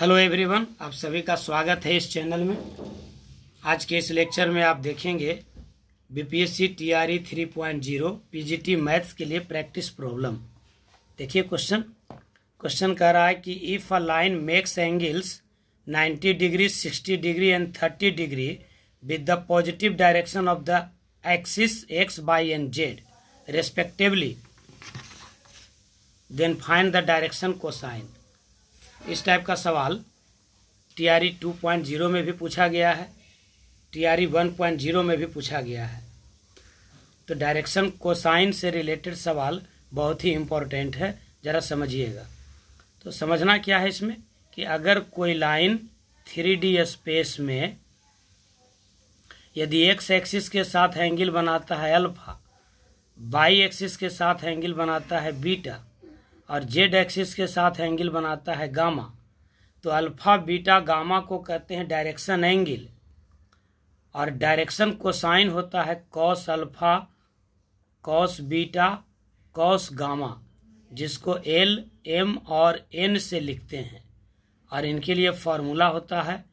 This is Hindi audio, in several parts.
हेलो एवरीवन, आप सभी का स्वागत है इस चैनल में। आज के इस लेक्चर में आप देखेंगे बीपीएससी टीआरई 3.0 पीजीटी मैथ्स के लिए प्रैक्टिस प्रॉब्लम देखिए क्वेश्चन क्वेश्चन कह रहा है कि if a line makes angles 90 degree 60 degree and 30 degree with the positive direction of the axis X Y and Z respectively then find the direction cosine इस टाइप का सवाल T R two point zero में भी पूछा गया है। T R E one point zero में भी पूछा गया है। तो डायरेक्शन कोसाइन से रिलेटेड सवाल बहुत ही इम्पोर्टेंट है, ज़रा समझिएगा। तो समझना क्या है इसमें? कि अगर कोई लाइन थ्री डी स्पेस में यदि एक्स एक्सिस के साथ एंगल बनाता है अल्फ़ा बाई एक्सिस के साथ एंगल बनाता है बीटा और जेड एक्सिस के साथ एंगल बनाता है गामा तो अल्फ़ा बीटा गामा को कहते हैं डायरेक्शन एंगल और डायरेक्शन कोसाइन होता है cos alpha cos beta cos gamma जिसको एल एम और एन से लिखते हैं। और इनके लिए फॉर्मूला होता है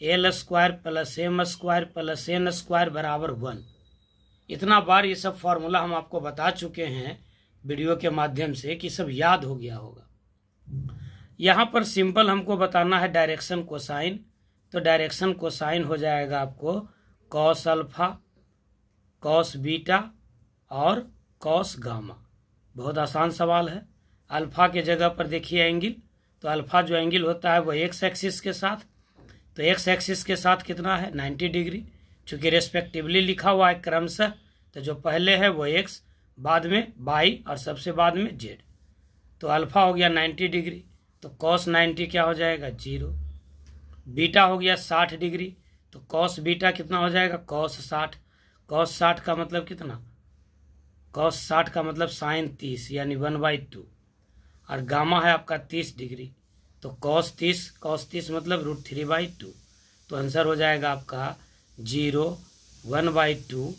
L square plus M square plus N square बराबर वन इतना बार ये सब फॉर्मूला हम आपको बता चुके हैं वीडियो के माध्यम से कि सब याद हो गया होगा। यहाँ पर सिंपल हमको बताना है डायरेक्शन कोसाइन। तो डायरेक्शन कोसाइन हो जाएगा आपको कॉस अल्फ़ा, कॉस बीटा और कॉस गामा। बहुत आसान सवाल है। अल्फ़ा के जगह पर देखिए एंगल। तो अल्फ़ा जो एंगल होता है वो एक्स एक्सिस के साथ। तो एक्स एक्सिस के साथ कितना है? 90 डिग्री। चूँकि रेस्पेक्टिवली लिखा हुआ है क्रमशः तो जो पहले है वो एक्स बाद में बाई और सबसे बाद में जेड। तो अल्फ़ा हो गया 90 डिग्री तो कॉस 90 क्या हो जाएगा? ज़ीरो। बीटा हो गया 60 डिग्री तो कॉस बीटा कितना हो जाएगा? कॉस 60 कॉस 60 का मतलब कितना? कॉस 60 का मतलब साइन 30 यानी वन बाई टू। और गामा है आपका 30 डिग्री तो कॉस 30 कॉस 30 मतलब रूट थ्री बाई टू तो आंसर हो जाएगा आपका ज़ीरो, वन बाई टू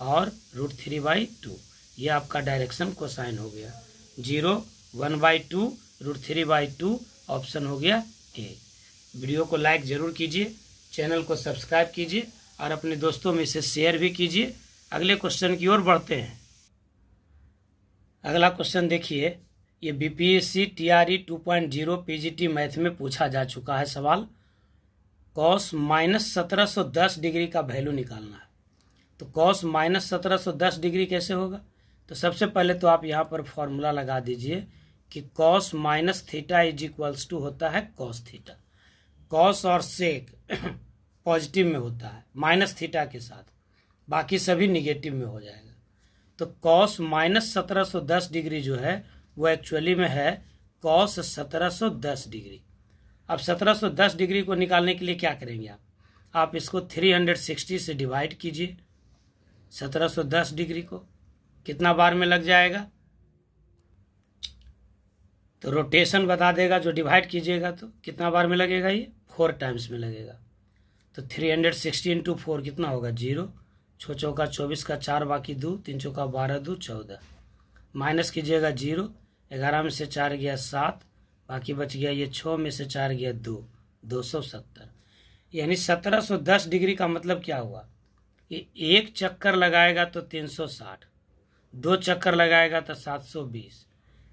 और रूट थ्री बाई टू ये आपका डायरेक्शन कोसाइन हो गया। Zero one by two root three by two option हो गया ए वीडियो को लाइक ज़रूर कीजिए चैनल को सब्सक्राइब कीजिए, और अपने दोस्तों में इसे शेयर भी कीजिए। अगले क्वेश्चन की ओर बढ़ते हैं। अगला क्वेश्चन देखिए। ये B P S C T R E two point zero P G T math में पूछा जा चुका है सवाल। कॉस माइनस सत्रह सौ दस डिग्री का वैल्यू निकालना है। तो कॉस माइनस सत्रह सौ दस डिग्री कैसे होगा? तो सबसे पहले तो आप यहाँ पर फॉर्मूला लगा दीजिए कि cos minus theta is equals to होता है कॉस थीटा कॉस और सेक पॉजिटिव में होता है माइनस थीटा के साथ। बाकी सभी निगेटिव में हो जाएगा। तो कॉस माइनस सत्रह सौ दस डिग्री जो है, वो एक्चुअली में है कॉस सत्रह सौ दस डिग्री। अब सत्रह सौ दस डिग्री को निकालने के लिए क्या करेंगे आप? आप इसको थ्री हंड्रेड सिक्सटी से डिवाइड कीजिए, सत्रह सौ दस डिग्री को। कितना बार में लग जाएगा? तो रोटेशन बता देगा, जो डिवाइड कीजिएगा तो कितना बार में लगेगा ये? फोर टाइम्स में लगेगा। तो three hundred sixty into four कितना होगा? ज़ीरो छो चौका चौबीस का चार बाकी दो, तीन चौका बारह दो, चौदह। माइनस कीजिएगा ज़ीरो ग्यारह में से चार गया सात, बाकी बच गया ये छः में से चार गया दो दो सौ सत्तर। यानी सत्रह सौ दस डिग्री का मतलब क्या हुआ? ये एक चक्कर लगाएगा तो तीन सौ साठ। दो चक्कर लगाएगा तो सात सौ बीस,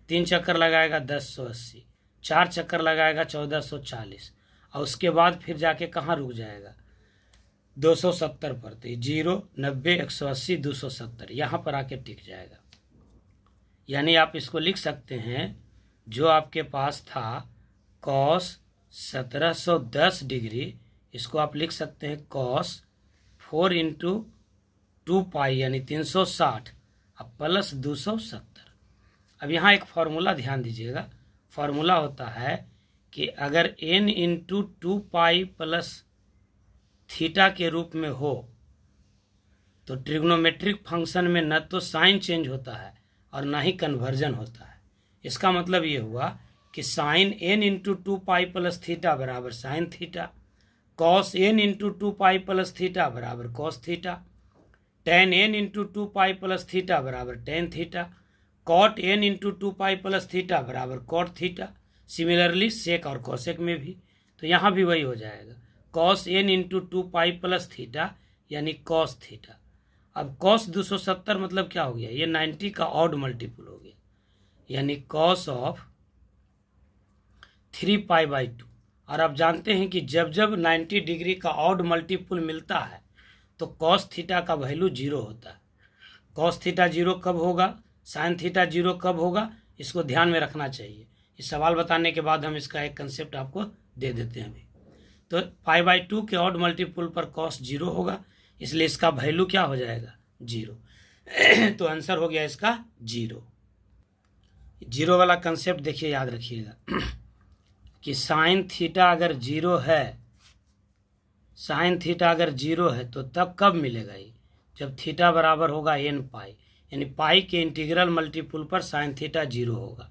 तीन चक्कर लगाएगा दस सौ अस्सी, चार चक्कर लगाएगा चौदह सौ चालीस, और उसके बाद फिर जाके कहाँ रुक जाएगा? दो सौ सत्तर पर तो ज़ीरो, नब्बे, एक सौ अस्सी, दो सौ सत्तर, यहाँ पर आके टिक जाएगा। यानी आप इसको लिख सकते हैं, जो आपके पास था कॉस सत्रह सौ दस डिग्री, इसको आप लिख सकते हैं cos four into two pi, यानी तीन सौ साठ अब प्लस दो सौ सत्तर। अब यहाँ एक फॉर्मूला ध्यान दीजिएगा। फॉर्मूला होता है कि अगर N into two pi plus theta के रूप में हो तो ट्रिग्नोमेट्रिक फ़ंक्शन में न तो साइन चेंज होता है और न ही कन्वर्जन होता है। इसका मतलब ये हुआ कि sine N into two pi plus theta बराबर sine theta cos N into two pi plus theta बराबर cos theta tan N into two pi plus theta बराबर tan theta cot N into two pi plus theta बराबर कॉट थीटा सिमिलरली सेक और कॉसेक में भी। तो यहाँ भी वही हो जाएगा। Cos N into two pi plus theta यानी कॉस थीटा अब कॉस 270 मतलब क्या हो गया? ये 90 का ऑड मल्टीपल हो गया। यानी cos of three pi by two और आप जानते हैं कि जब जब 90 डिग्री का ऑड मल्टीपल मिलता है तो कॉस थीटा का वैल्यू ज़ीरो होता है। कॉस थीटा ज़ीरो कब होगा? साइन थीटा ज़ीरो कब होगा? इसको ध्यान में रखना चाहिए। इस सवाल बताने के बाद हम इसका एक कंसेप्ट आपको दे देते हैं अभी। तो पाई बाई टू के ऑड मल्टीपुल पर कॉस ज़ीरो होगा, इसलिए इसका वैल्यू क्या हो जाएगा? ज़ीरो तो आंसर हो गया इसका ज़ीरो ज़ीरो वाला कंसेप्ट देखिए, याद रखिएगा। कि साइन थीटा अगर ज़ीरो है साइन थीटा अगर ज़ीरो है तो तब कब मिलेगा ये? जब थीटा बराबर होगा एन पाई, यानी पाई के इंटीग्रल मल्टीपुल पर साइन थीटा ज़ीरो होगा।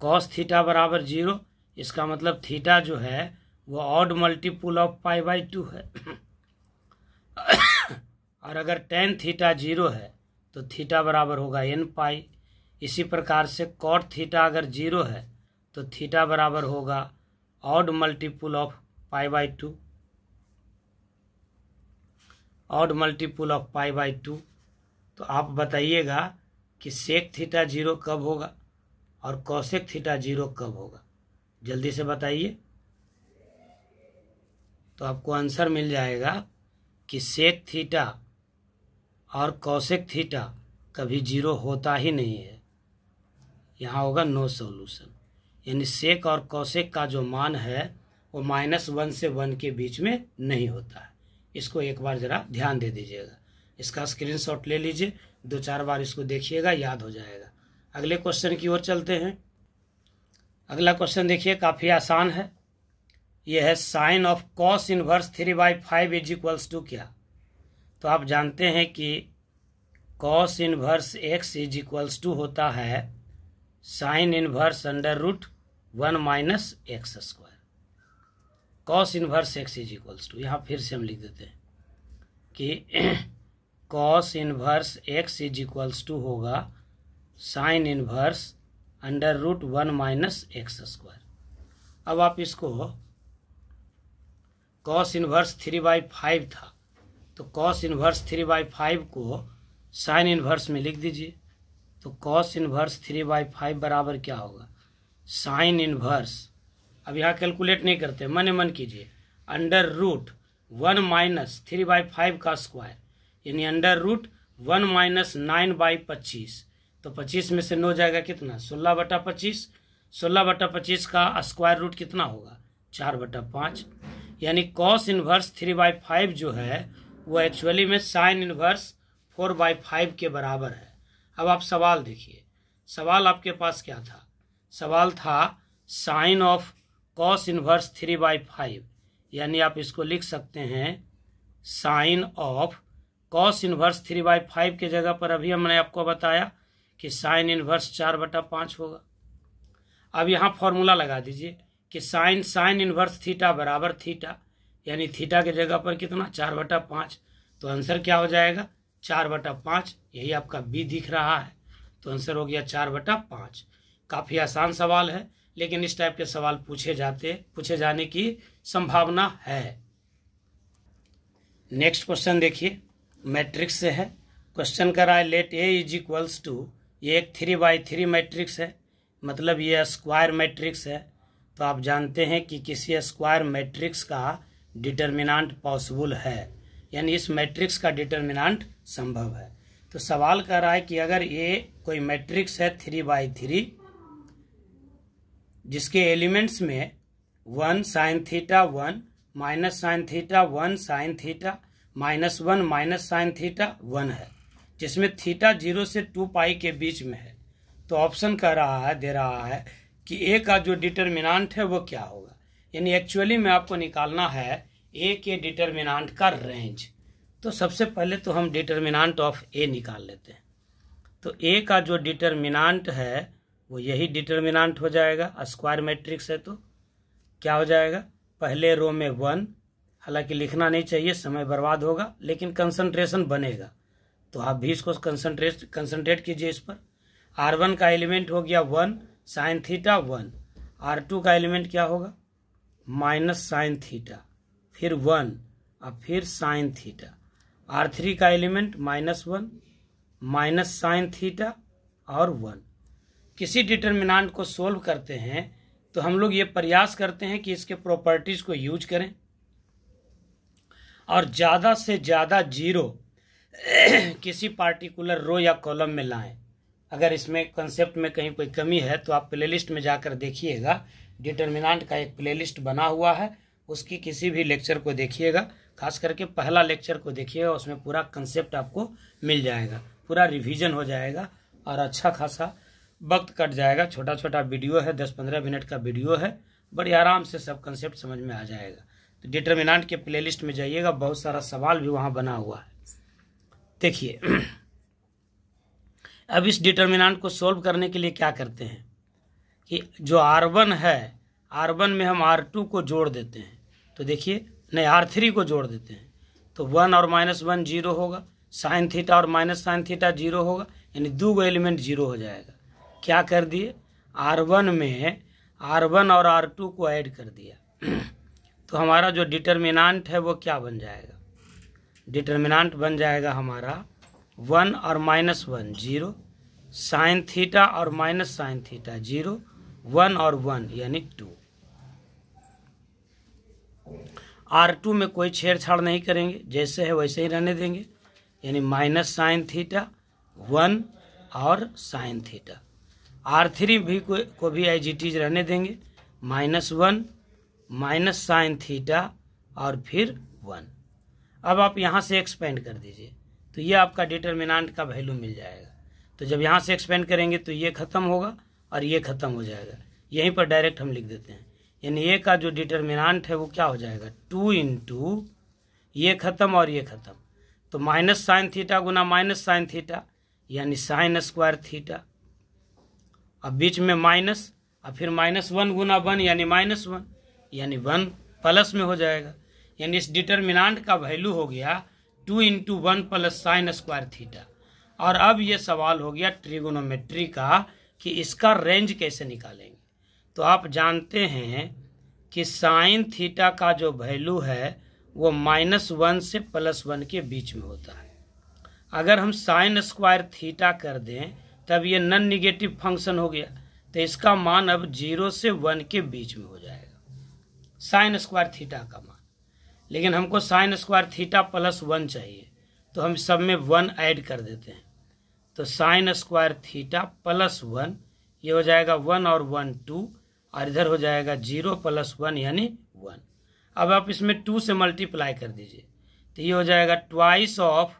कॉस थीटा बराबर ज़ीरो, इसका मतलब थीटा जो है वो odd multiple of pi by two है। और अगर टेन थीटा ज़ीरो है तो थीटा बराबर होगा एन पाई। इसी प्रकार से कॉट थीटा अगर ज़ीरो है तो थीटा बराबर होगा odd multiple of pi by two. Odd multiple of pi by two तो आप बताइएगा कि सेक थीटा ज़ीरो कब होगा और कौशिक थीटा ज़ीरो कब होगा। जल्दी से बताइए। तो आपको आंसर मिल जाएगा कि सेक थीटा और कौशिक थीटा कभी ज़ीरो होता ही नहीं है। यहाँ होगा नो सॉल्यूशन यानी सेक और कौशिक का जो मान है, वो माइनस वन से वन के बीच में नहीं होता है। इसको एक बार ज़रा ध्यान दे दीजिएगा। इसका स्क्रीनशॉट ले लीजिए, दो चार बार इसको देखिएगा, याद हो जाएगा। अगले क्वेश्चन की ओर चलते हैं। अगला क्वेश्चन देखिए, काफ़ी आसान है। यह है sine of cos inverse three by five is equals to क्या? तो आप जानते हैं कि cos inverse x is equals to होता है sine inverse under root one minus x square cos inverse x is equals to यहाँ फिर से हम लिख देते हैं कि cos inverse x is equals to होगा sine inverse under root one minus x square अब आप इसको cos inverse three by five था तो cos inverse three by five को साइन इनवर्स में लिख दीजिए तो cos inverse three by five बराबर क्या होगा? साइन इनवर्स अब यहाँ कैलकुलेट नहीं करते, मन मन कीजिए। Under root one minus three by five का स्क्वायर यानी under root one minus nine by पच्चीस। तो पच्चीस में से नो जाएगा कितना? सोलह बटा पच्चीस। सोलह बटा पच्चीस का स्क्वायर रूट कितना होगा? चार बटा पाँच। यानी cos inverse three by five जो है, वो एक्चुअली में sine inverse four by five के बराबर है। अब आप सवाल देखिए। सवाल आपके पास क्या था? सवाल था sine of cos inverse three by five यानी आप इसको लिख सकते हैं sine of cos inverse three by five के जगह पर अभी हमने आपको बताया कि साइन इनवर्स चार बटा पाँच होगा। अब यहाँ फॉर्मूला लगा दीजिए कि साइन साइन इनवर्स थीटा बराबर थीटा यानी थीटा के जगह पर कितना? चार बटा पाँच। तो आंसर क्या हो जाएगा? चार बटा पाँच, यही आपका बी दिख रहा है। तो आंसर हो गया चार बटा पाँच। काफ़ी आसान सवाल है। लेकिन इस टाइप के सवाल पूछे जाते, पूछे जाने की संभावना है। नेक्स्ट क्वेश्चन देखिए। मैट्रिक्स से है। क्वेश्चन कर रहा है let A is equals to ये एक थ्री बाई थ्री मैट्रिक्स है। मतलब ये स्क्वायर मैट्रिक्स है। तो आप जानते हैं कि किसी स्क्वायर मैट्रिक्स का डिटर्मिनांट पॉसिबल है। यानी इस मैट्रिक्स का डिटर्मिनांट संभव है। तो सवाल कर रहा है कि अगर ये कोई मैट्रिक्स है थ्री बाई थ्री जिसके एलिमेंट्स में one sine theta one minus sine theta one sine theta minus one minus sine theta one है, जिसमें थीटा ज़ीरो से टू पाई के बीच में है। तो ऑप्शन कह रहा है, दे रहा है कि ए का जो डिटर्मिनांट है वो क्या होगा? यानी एक्चुअली में आपको निकालना है ए के डिटर्मिनांट का रेंज तो सबसे पहले तो हम डिटर्मिनांट ऑफ़ ए निकाल लेते हैं। तो ए का जो डिटर्मिनांट है वो यही डिटर्मिनांट हो जाएगा स्क्वायर मैट्रिक्स है तो। क्या हो जाएगा? पहले रो में वन हालाँकि लिखना नहीं चाहिए, समय बर्बाद होगा, लेकिन कंसंट्रेशन बनेगा। तो आप भी इसको कंसंट्रेट कंसंट्रेट कीजिए इस पर। आर वन का एलिमेंट हो गया one sine theta one R two का एलिमेंट क्या होगा? माइनस साइन थीटा फिर वन और फिर साइन थीटा आर थ्री का element minus one minus sine theta और वन किसी डिटर्मिनांट को सोल्व करते हैं तो हम लोग ये प्रयास करते हैं कि इसके प्रॉपर्टीज़ को यूज़ करें। और ज़्यादा से ज़्यादा ज़ीरो किसी पार्टिकुलर रो या कॉलम में लाएँ। अगर इसमें कंसेप्ट में कहीं कोई कमी है तो आप प्लेलिस्ट में जाकर देखिएगा। डिटर्मिनांट का एक प्लेलिस्ट बना हुआ है, उसकी किसी भी लेक्चर को देखिएगा। खास करके पहला लेक्चर को देखिएगा, उसमें पूरा कंसेप्ट आपको मिल जाएगा। पूरा रिवीजन हो जाएगा, और अच्छा खासा वक्त कट जाएगा छोटा छोटा वीडियो है दस पंद्रह मिनट का वीडियो है, बड़ी आराम से सब कंसेप्ट समझ में आ जाएगा। तो डिटर्मिनांट के प्लेलिस्ट में जाइएगा, बहुत सारा सवाल भी वहाँ बना हुआ है। देखिए, अब इस डिटर्मिनांट को सोल्व करने के लिए क्या करते हैं? कि जो आर वन है आर वन में हम आर टू को जोड़ देते हैं। तो देखिए, नहीं आर थ्री को जोड़ देते हैं। तो वन और माइनस वन ज़ीरो होगा साइन थीटा और माइनस साइन थीटा ज़ीरो होगा, यानी दो गो एलिमेंट ज़ीरो हो जाएगा। क्या कर दिए? आर वन में आर वन और आर टू को ऐड कर दिया। तो हमारा जो डिटर्मिनांट है वो क्या बन जाएगा? डिटर्मिनांट बन जाएगा हमारा वन और minus one zero sine theta और minus sine theta zero one और वन यानी टू आर टू में कोई छेड़छाड़ नहीं करेंगे। जैसे है वैसे ही रहने देंगे। यानी माइनस साइन थीटा वन और साइन थीटा आर थ्री भी को, को भी आई जी टीज रहने देंगे। Minus one minus sine theta और फिर वन अब आप यहाँ से एक्सपेंड कर दीजिए। तो ये आपका डिटर्मिनांट का वैल्यू मिल जाएगा। तो जब यहाँ से एक्सपेंड करेंगे तो ये ख़त्म होगा और ये ख़त्म हो जाएगा। यहीं पर डायरेक्ट हम लिख देते हैं। यानी ए का जो डिटर्मिनांट है वो क्या हो जाएगा? टू इंटू ये ख़त्म और ये ख़त्म। तो माइनस साइन थीटा गुना माइनस साइन थीटा यानी साइन स्क्वायर थीटा अब बीच में माइनस और फिर माइनस वन गुना वन, यानी माइनस वन, यानी वन प्लस में हो जाएगा। यानी इस डिटर्मिनांट का वैल्यू हो गया two into one plus sine square theta. और अब ये सवाल हो गया ट्रिगोनोमेट्री का कि इसका रेंज कैसे निकालेंगे। तो आप जानते हैं कि साइन थीटा का जो वैल्यू है, वो माइनस वन से प्लस वन के बीच में होता है। अगर हम साइन स्क्वायर थीटा कर दें तब ये नन निगेटिव फ़ंक्शन हो गया। तो इसका मान अब ज़ीरो से वन के बीच में हो जाएगा। साइन स्क्वायर थीटा का मान। लेकिन हमको sine square theta plus one चाहिए। तो हम सब में वन ऐड कर देते हैं। तो sine square theta plus one ये हो जाएगा वन और वन टू और इधर हो जाएगा ज़ीरो प्लस वन यानी वन अब आप इसमें टू से मल्टीप्लाई कर दीजिए। तो ये हो जाएगा twice of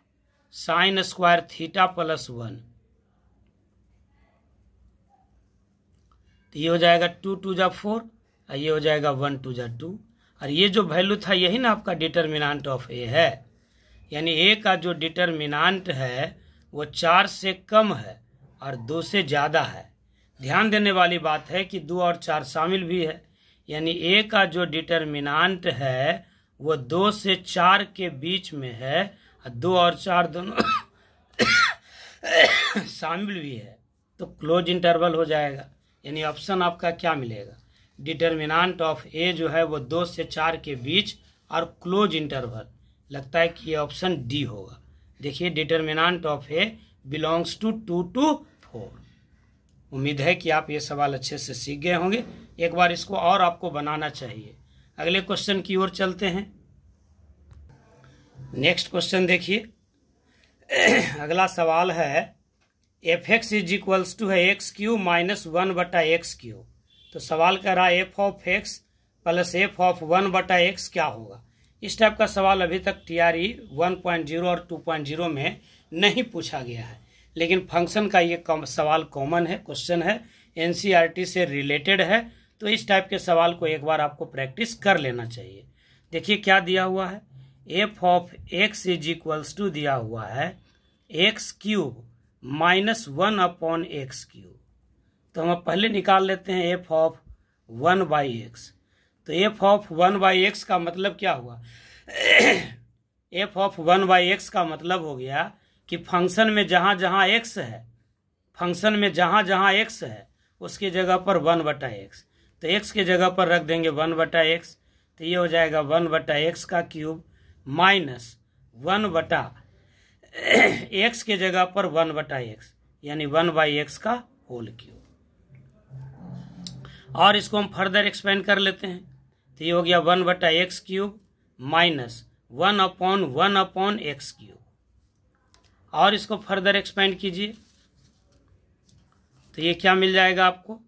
sine square theta plus one तो ये हो जाएगा टू टू जा फोर, और ये हो जाएगा वन, टू जा टू। और ये जो वैल्यू था, यही ना आपका डिटर्मिनांट ऑफ़ ए है। यानी ए का जो डिटर्मिनांट है, वो चार से कम है, और दो से ज़्यादा है। ध्यान देने वाली बात है कि दो और चार शामिल भी है। यानी ए का जो डिटर्मिनांट है, वो दो से चार के बीच में है, और दो और चार दोनों शामिल भी है। तो क्लोज इंटरवल हो जाएगा। यानी ऑप्शन आपका क्या मिलेगा? डिटर्मिनांट ऑफ़ ए जो है वो दो से चार के बीच और क्लोज इंटरवल लगता है कि ये ऑप्शन डी होगा। देखिए determinant of A belongs to two to four उम्मीद है कि आप ये सवाल अच्छे से सीख गए होंगे। एक बार इसको और आपको बनाना चाहिए। अगले क्वेश्चन की ओर चलते हैं। नेक्स्ट क्वेश्चन देखिए। अगला सवाल है F X is equals to है एक्स क्यू माइनस वन बटा एक्स क्यू तो सवाल कर रहा है, F of X plus F of one बटा एक्स क्या होगा? इस टाइप का सवाल अभी तक T R E one point zero और टू पॉइंट ज़ीरो में नहीं पूछा गया है। लेकिन फ़ंक्शन का ये सवाल कॉमन है, क्वेश्चन है एनसीईआरटी से रिलेटेड है तो इस टाइप के सवाल को एक बार आपको प्रैक्टिस कर लेना चाहिए। देखिए क्या दिया हुआ है? F of X is equals to दिया हुआ है, X cube minus one upon X cube. तो हम पहले निकाल लेते हैं F of one by X. तो F of one by X का मतलब क्या हुआ? F of one by X का मतलब हो गया कि फ़ंक्शन में जहाँ जहाँ एक्स है, फ़ंक्शन में जहाँ जहाँ एक्स है, उसकी जगह पर वन बटा एक्स। तो एक्स के जगह पर रख देंगे वन बटा एक्स। तो ये हो जाएगा वन बटा एक्स का क्यूब माइनस वन बटा एक्स के जगह पर वन बटा एक्स यानी वन बाई एक्स का होल क्यूब और इसको हम फर्दर एक्सपेंड कर लेते हैं। तो ये हो गया वन बटा X cube minus one upon one upon X cube और इसको फर्दर एक्सपेंड कीजिए। तो ये क्या मिल जाएगा आपको?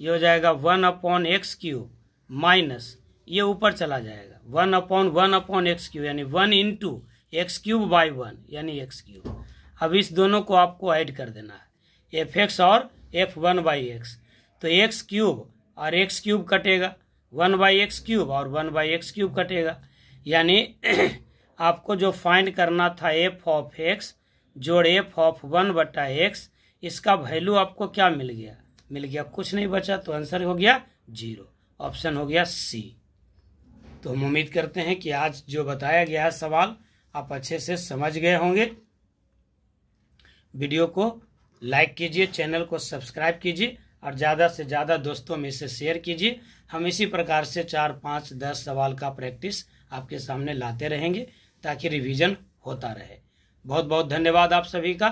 ये हो जाएगा one upon X cube minus ये ऊपर चला जाएगा। One upon one upon X cube यानी one into X cube by one, यानी एक्स क्यूब। अब इस दोनों को आपको ऐड कर देना है। एफ़ एक्स और एफ़ वन बाई एक्स। तो एक्स क्यूब और एक्स क्यूब कटेगा। वन बाई एक्स क्यूब और वन बाई एक्स क्यूब कटेगा। यानी आपको जो फाइंड करना था एफ़ ऑफ़ एक्स, जोड़ एफ़ ऑफ़ वन बटा एक्स, इसका वैल्यू आपको क्या मिल गया? मिल गया कुछ नहीं बचा तो आंसर हो गया ज़ीरो ऑप्शन हो गया सी तो हम उम्मीद करते हैं कि आज जो बताया गया है सवाल आप अच्छे से समझ गए होंगे। वीडियो को लाइक कीजिए, चैनल को सब्सक्राइब कीजिए और ज़्यादा से ज़्यादा दोस्तों में इसे शेयर कीजिए। हम इसी प्रकार से चार, पाँच, दस सवाल का प्रैक्टिस आपके सामने लाते रहेंगे ताकि रिवीजन होता रहे। बहुत बहुत धन्यवाद आप सभी का।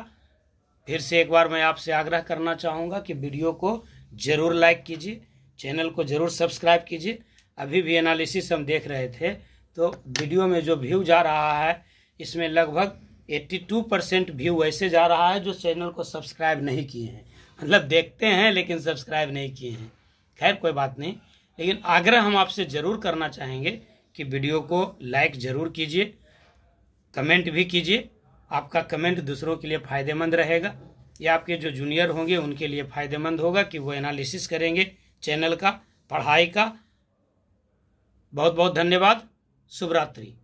फिर से एक बार मैं आपसे आग्रह करना चाहूँगा कि वीडियो को ज़रूर लाइक कीजिए, चैनल को ज़रूर सब्सक्राइब कीजिए। अभी भी एनालिसिस हम देख रहे थे तो वीडियो में जो व्यू जा रहा है, इसमें लगभग 82 परसेंट व्यू ऐसे जा रहा है जो चैनल को सब्सक्राइब नहीं किए हैं। मतलब देखते हैं, लेकिन सब्सक्राइब नहीं किए हैं। खैर, कोई बात नहीं। लेकिन आग्रह हम आपसे ज़रूर करना चाहेंगे कि वीडियो को लाइक ज़रूर कीजिए कमेंट भी कीजिए। आपका कमेंट दूसरों के लिए फ़ायदेमंद रहेगा। या आपके जो जूनियर होंगे, उनके लिए फ़ायदेमंद होगा कि वो एनालिसिस करेंगे चैनल का, पढ़ाई का। बहुत बहुत धन्यवाद। शुभ रात्रि